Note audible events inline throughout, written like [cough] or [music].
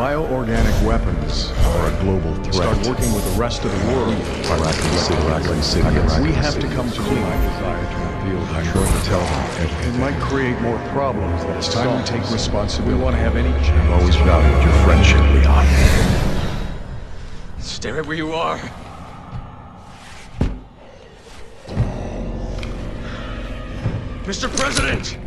Bioorganic weapons are a global threat. Start working with the rest of the world. Raccoon City, Raccoon City, Raccoon We have to come to my desire to reveal I'm going to tell them It might create more problems than it's time we take responsibility. We want to have any chance. I've always valued your friendship, Leon. Stay right where you are. Mr. President!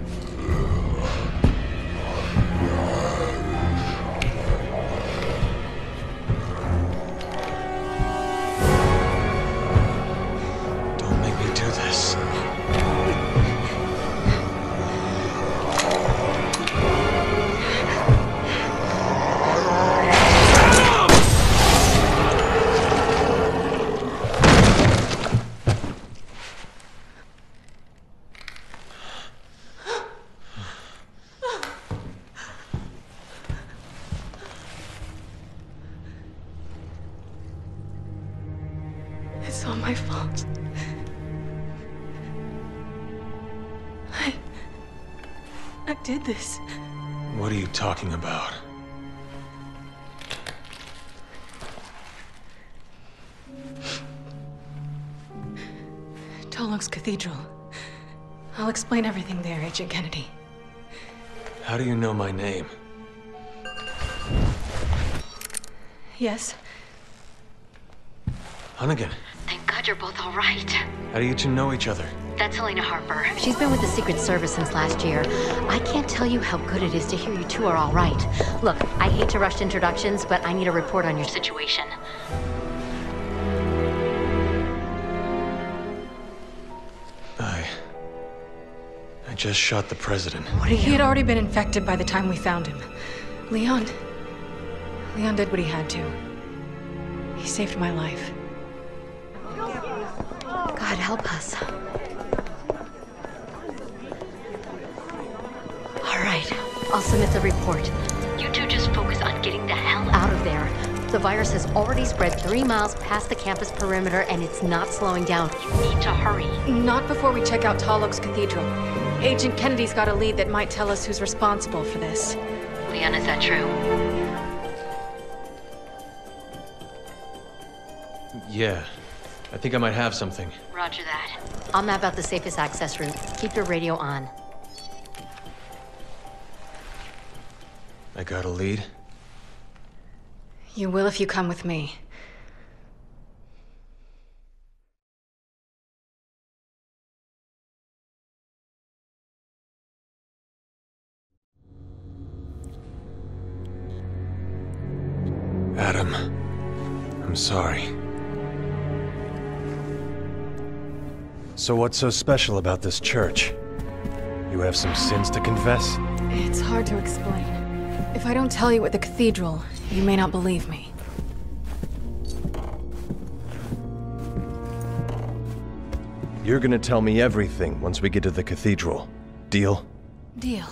I did this. What are you talking about? Tall Oaks Cathedral. I'll explain everything there, Agent Kennedy. How do you know my name? Yes? Hunnigan, Thank God you're both all right. how do you two know each other? That's Helena Harper. She's been with the Secret Service since last year. I can't tell you how good it is to hear you two are all right. Look, I hate to rush introductions, but I need a report on your situation. I. I just shot the president. What are you? He had already been infected by the time we found him. Leon. Leon did what he had to. He saved my life. God help us. I'll submit the report. You two just focus on getting the hell out of there. The virus has already spread three miles past the campus perimeter and it's not slowing down. You need to hurry. Not before we check out Tall Oaks Cathedral. Agent Kennedy's got a lead that might tell us who's responsible for this. Leon, is that true? Yeah. I think I might have something. Roger that. I'll map out the safest access route. Keep your radio on. I got a lead. You will if you come with me. Adam. I'm sorry. So what's so special about this church? You have some sins to confess? It's hard to explain. If I don't tell you at the cathedral, you may not believe me. You're gonna tell me everything once we get to the cathedral. Deal? Deal.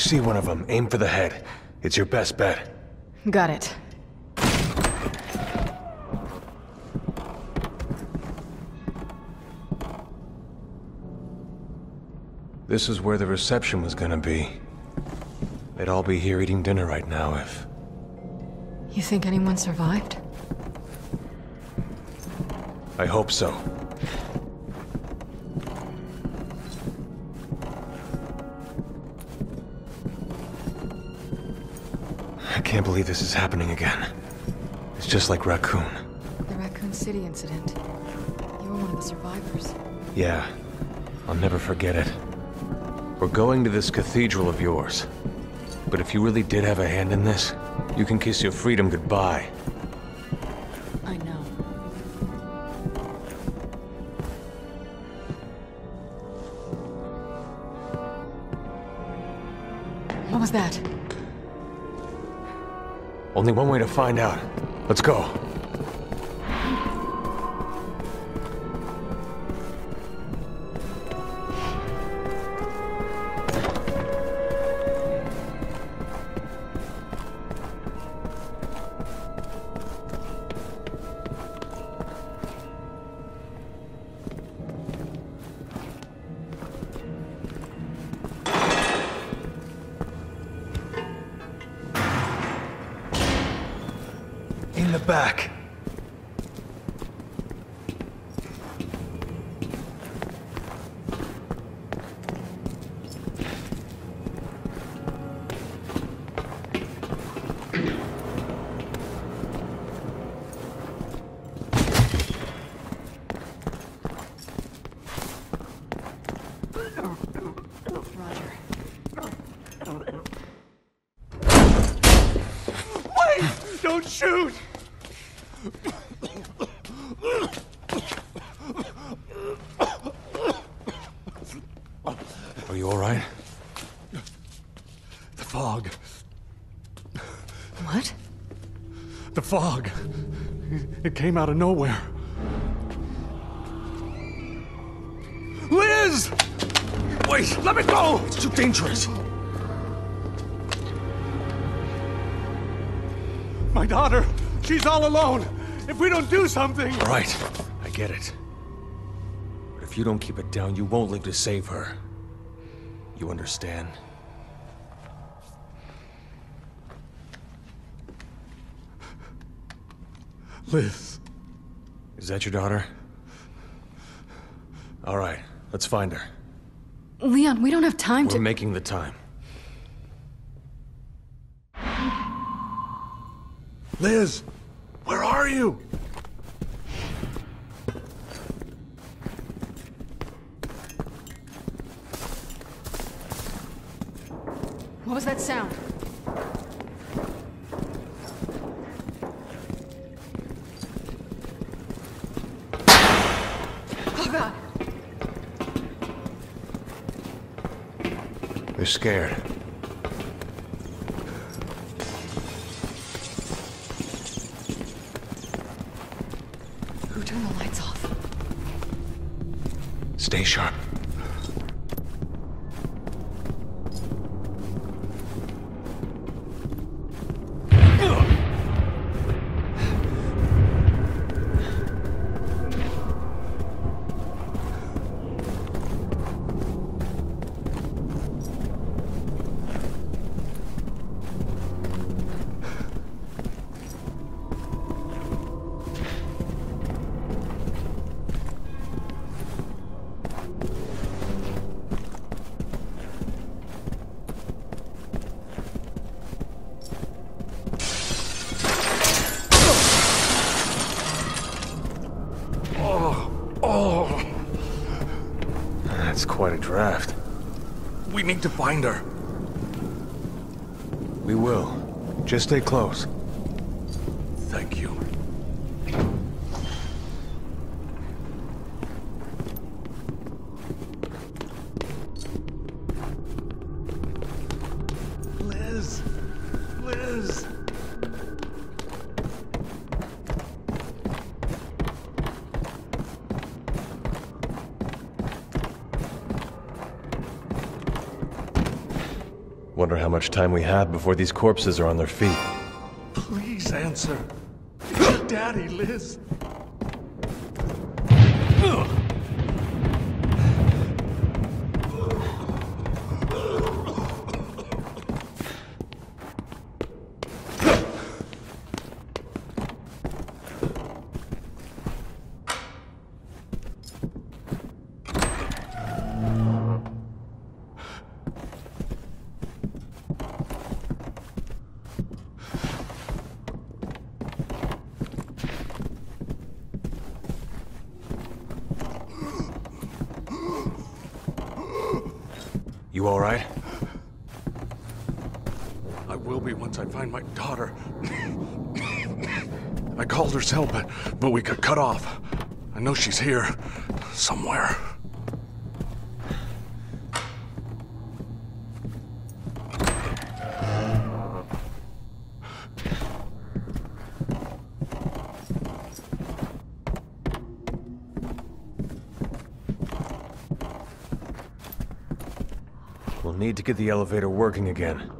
See one of them, aim for the head. It's your best bet. Got it. This is where the reception was gonna be. They'd all be here eating dinner right now if... You think anyone survived? I hope so. Can't believe this is happening again. It's just like Raccoon. The Raccoon City incident. You were one of the survivors. Yeah, I'll never forget it. We're going to this cathedral of yours. But if you really did have a hand in this, you can kiss your freedom goodbye. I know. What was that? Only one way to find out. Let's go. In the back. Roger. Don't shoot! Are you all right? The fog. What? The fog. It came out of nowhere. Liz! Wait, let me go! It's too dangerous. My daughter, she's all alone. If we don't do something. All right, I get it. But if you don't keep it down, you won't live to save her. You understand? Liz. Is that your daughter? All right, let's find her. Leon, we don't have time We're to. making the time. Liz! Where are you? Was that sound? Oh god! They're scared. Who turned the lights off? Stay sharp. Need to find her. We will. Just stay close. Thank you. Time we have before these corpses are on their feet. Please answer. Daddy, Liz. You alright? I will be once I find my daughter. [coughs] I called her cell, but, but we got cut off. I know she's here. Somewhere. We'll need to get the elevator working again.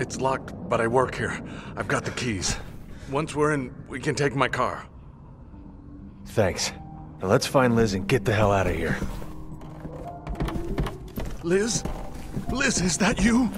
It's locked, but I work here. I've got the keys. Once we're in, we can take my car. Thanks. Now let's find Liz and get the hell out of here. Liz? Liz, is that you?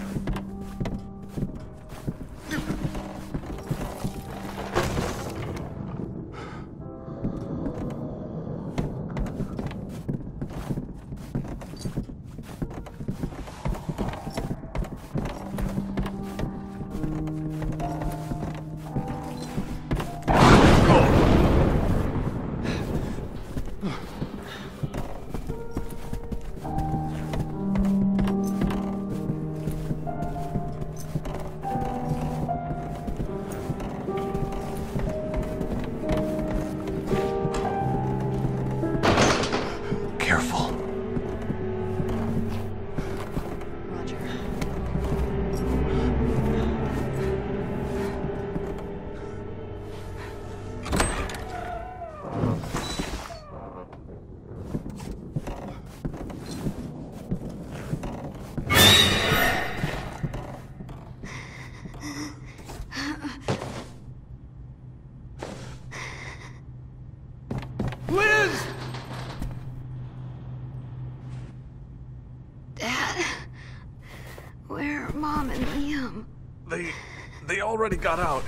Already got out.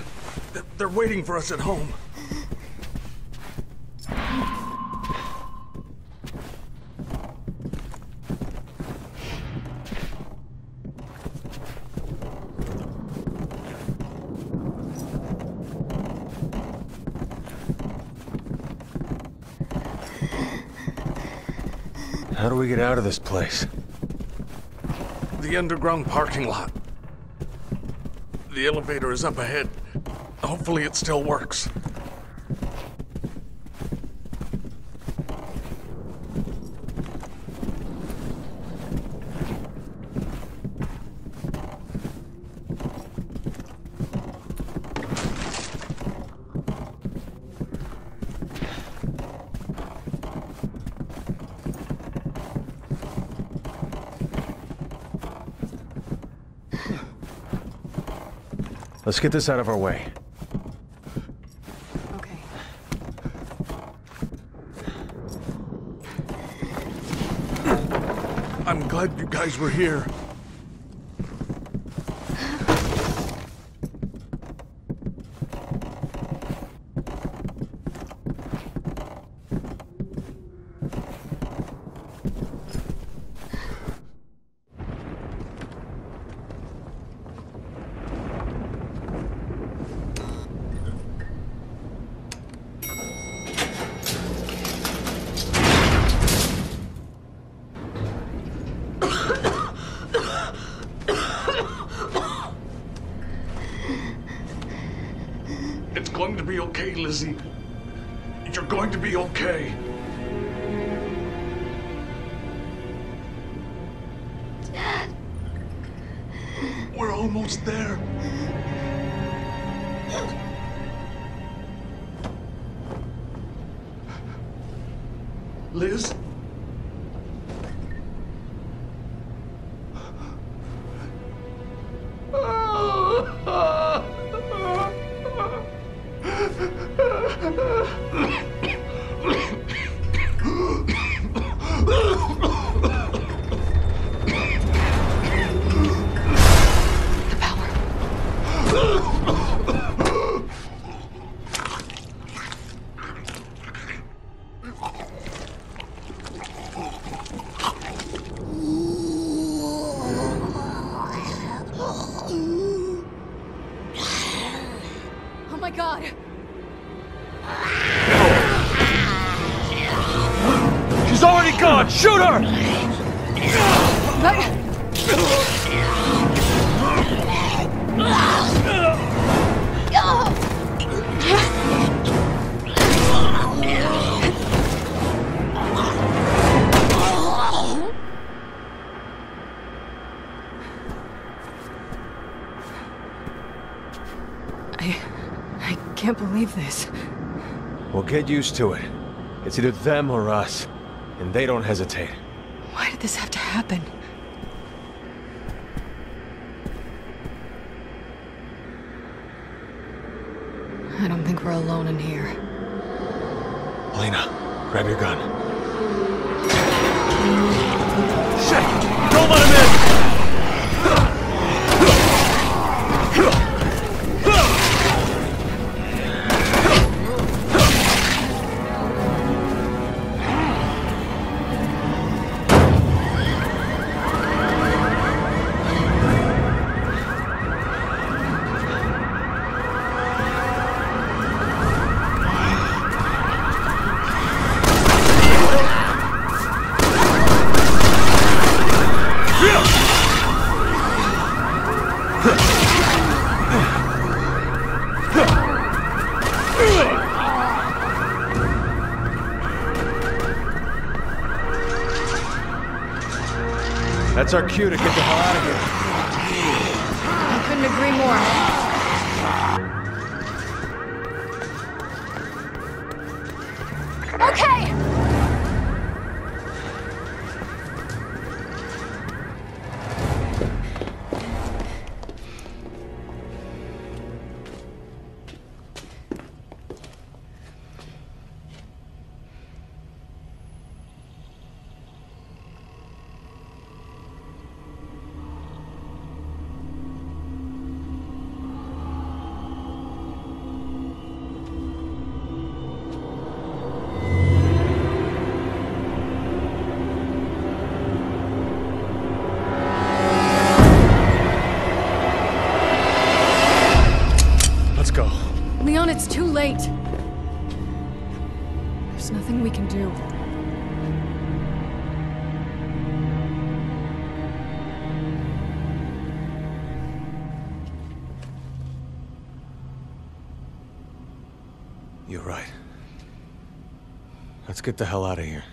They're, they're waiting for us at home. How do we get out of this place? The underground parking lot. The elevator is up ahead. Hopefully, it still works. Let's get this out of our way. Okay. I'm glad you guys were here. It's going to be okay, Lizzie. You're going to be okay. Dad, We're almost there. Shoot her! I... I can't believe this. We'll get used to it. It's either them or us. And they don't hesitate. Why did this have to happen? I don't think we're alone in here. Lena, grab your gun. Shit! Don't let him in! That's our cue to get the Leon, it's too late. There's nothing we can do. You're right. Let's get the hell out of here.